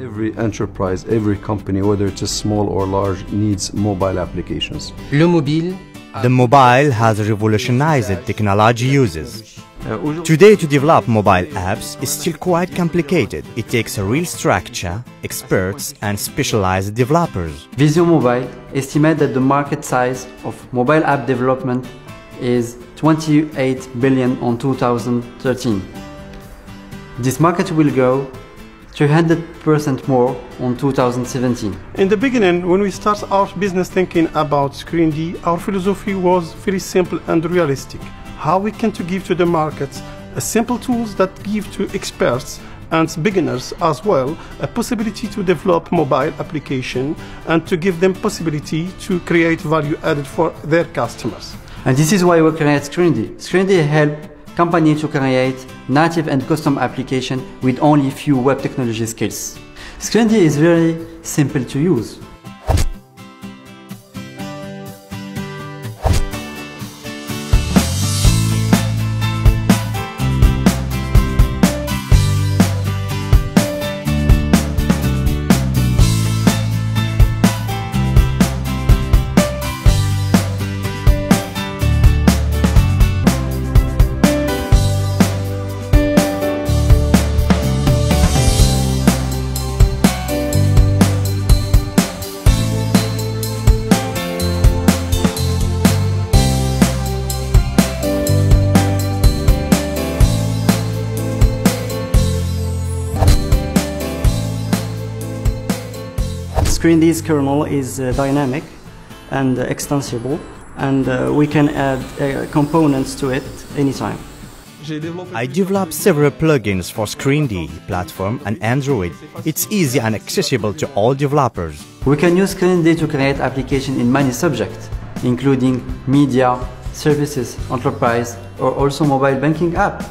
Every enterprise, every company, whether it's a small or large, needs mobile applications. Le mobile The mobile has revolutionized technology uses. Today to develop mobile apps is still quite complicated. It takes a real structure, experts and specialized developers. Visio Mobile estimates that the market size of mobile app development is 28 billion on 2013. This market will go 300% more on 2017. In the beginning, when we start our business thinking about ScreenDy, our philosophy was very simple and realistic. How we can to give to the markets a simple tools that give to experts and beginners as well a possibility to develop mobile application and to give them possibility to create value added for their customers. And this is why we create ScreenDy. ScreenDy help company to create native and custom application with only few web technology skills. ScreenDy is very simple to use. ScreenDy's kernel is uh, dynamic and uh, extensible and uh, we can add uh, components to it anytime. I developed several plugins for ScreenDy platform and Android. It's easy and accessible to all developers. We can use ScreenDy to create applications in many subjects, including media, services, enterprise, or also mobile banking app.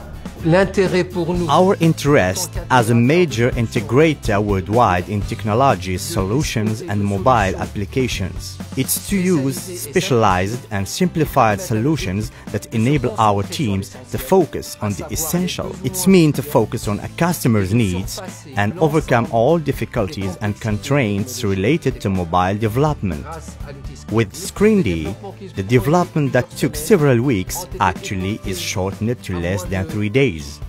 Our interest as a major integrator worldwide in technologies, solutions and mobile applications. It's to use specialized and simplified solutions that enable our teams to focus on the essential. It's mean to focus on a customer's needs and overcome all difficulties and constraints related to mobile development. With ScreenDy, the development that took several weeks actually is shortened to less than three days.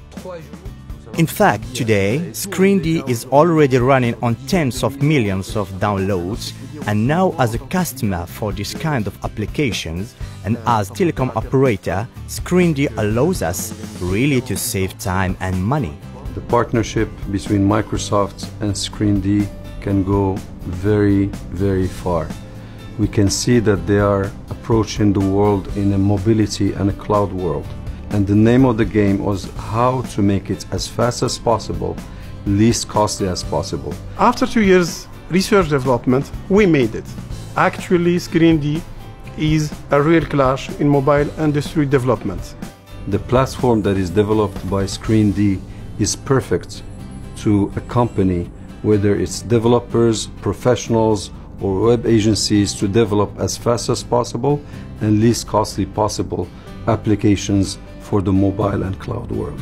In fact, today, ScreenDy is already running on tens of millions of downloads and now as a customer for this kind of applications and as telecom operator, ScreenDy allows us really to save time and money. The partnership between Microsoft and ScreenDy can go very, very far. We can see that they are approaching the world in a mobility and a cloud world. And the name of the game was how to make it as fast as possible, least costly as possible. After two years research development, we made it. Actually, ScreenDy is a real clash in mobile industry development. The platform that is developed by ScreenDy is perfect to a company, whether it's developers, professionals, or web agencies to develop as fast as possible and least costly possible applications for the mobile and cloud world.